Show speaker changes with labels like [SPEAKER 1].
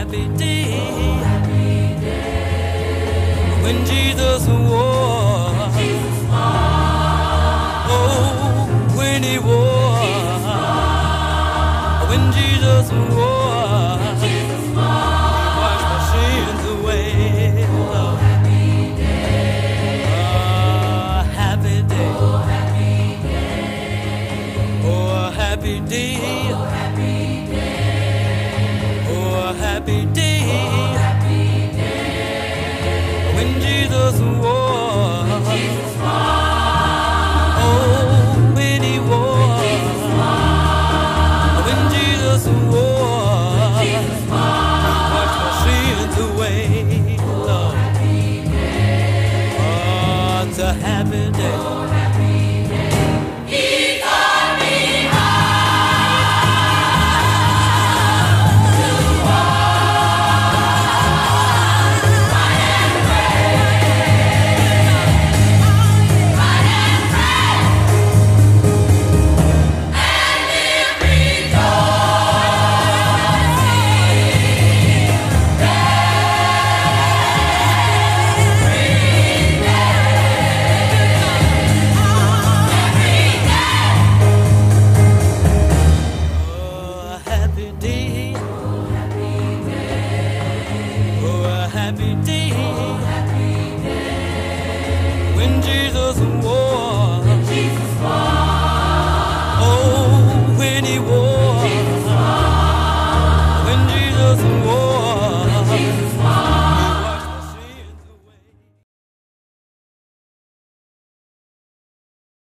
[SPEAKER 1] happy day. Oh, happy day. When Jesus walked. Jesus walked. Oh, when he walked. Jesus walked. When Jesus walked. happy day. Oh, happy day. Oh, happy day. Oh, happy day. Oh, happy day. When Jesus wore. Oh, when he. When Jesus. Oh, it's a happy day. Oh, happy day. Oh, happy day. Oh, a happy day. Oh, happy day. When Jesus was. When Jesus. Oh, when he was. When Jesus was. When Jesus.